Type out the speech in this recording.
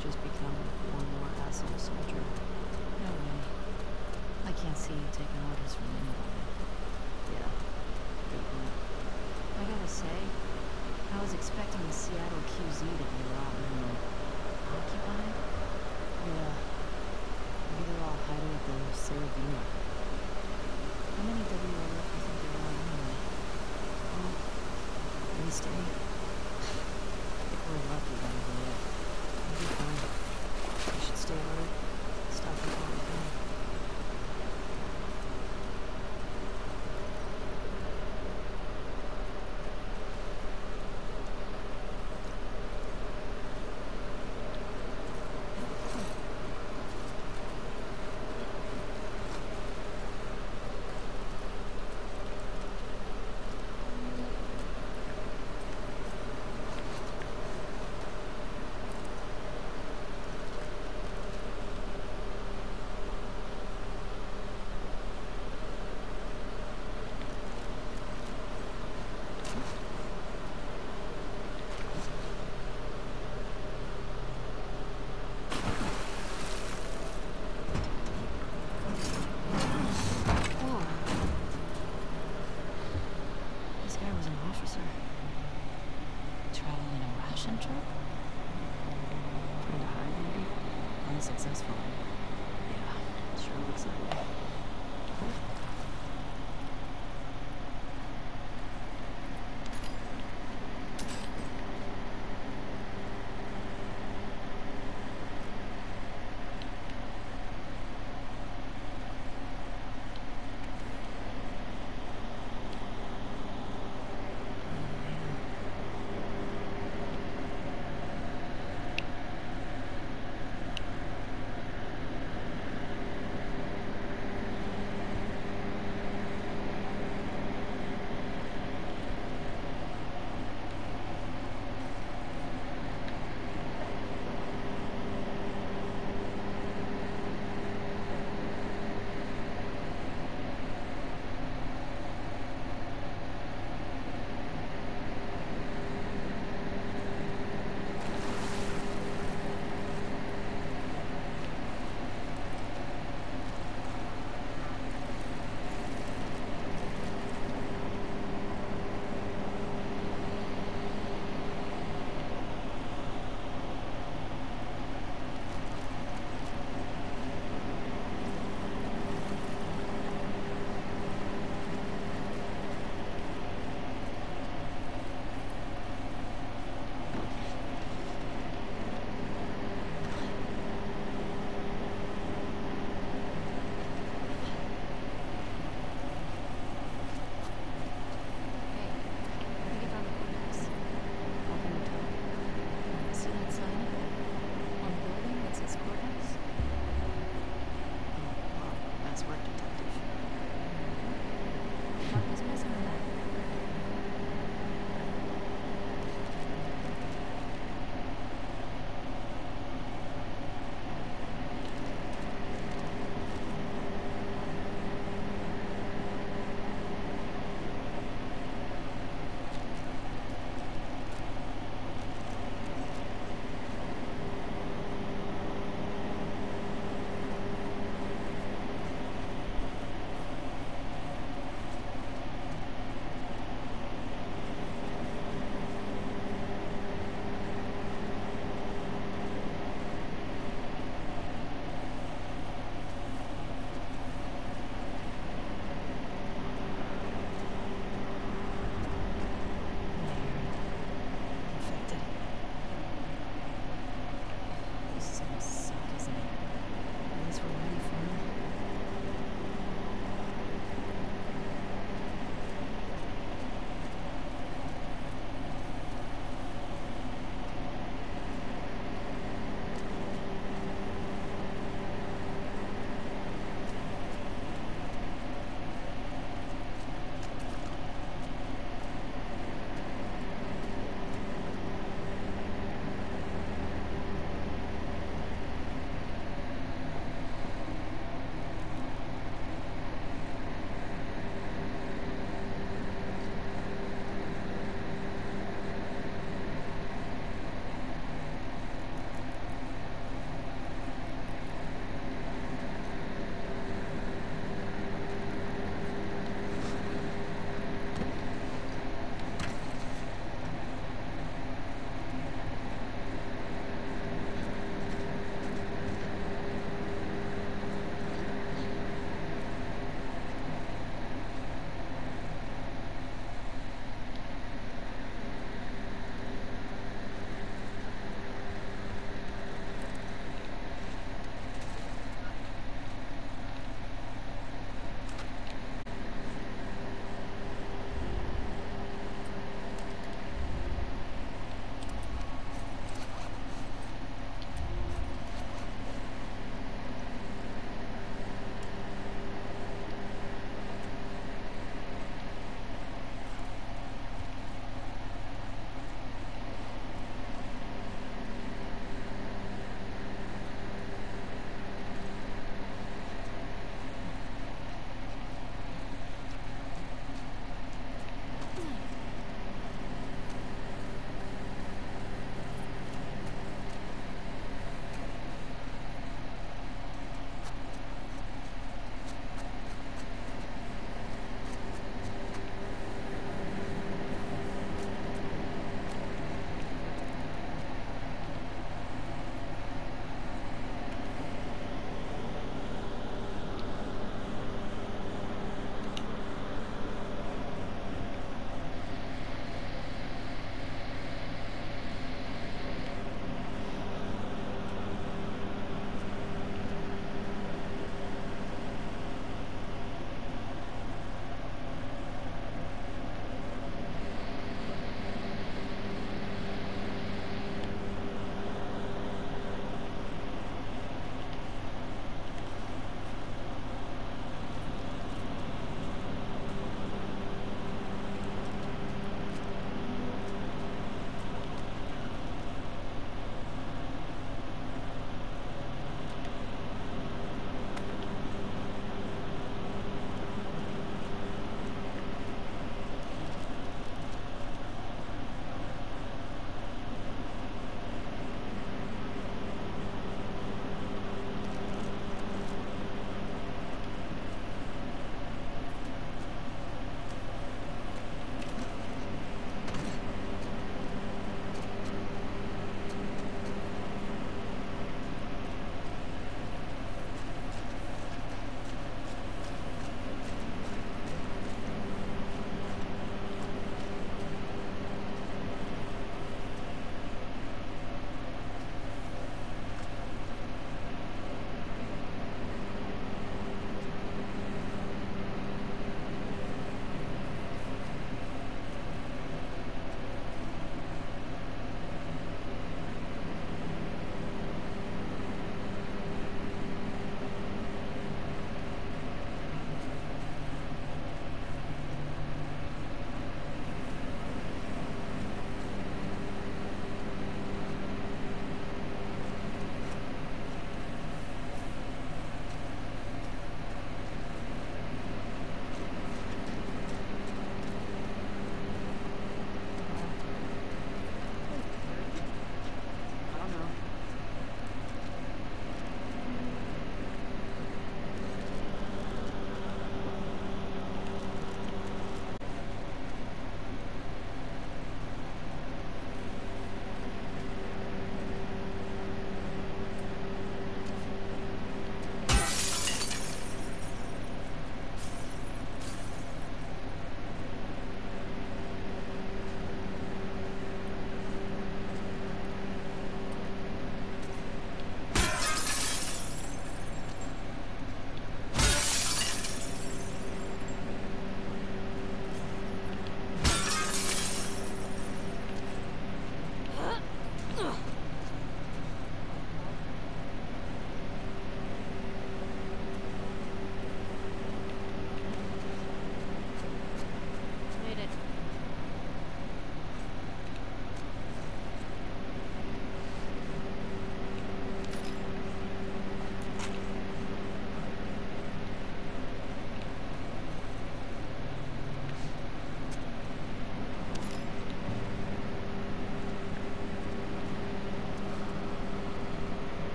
just become one more asshole soldier. No way. I can't see you taking orders from anybody. Yeah. Good point. I gotta say, I was expecting the Seattle QZ to be a lot more occupied. Yeah. Maybe they're all hiding at the Saravina. How many WLF do you think there are anyway? Well, we stay. If we're lucky, then we'll be should stay alert. Stop them all successful.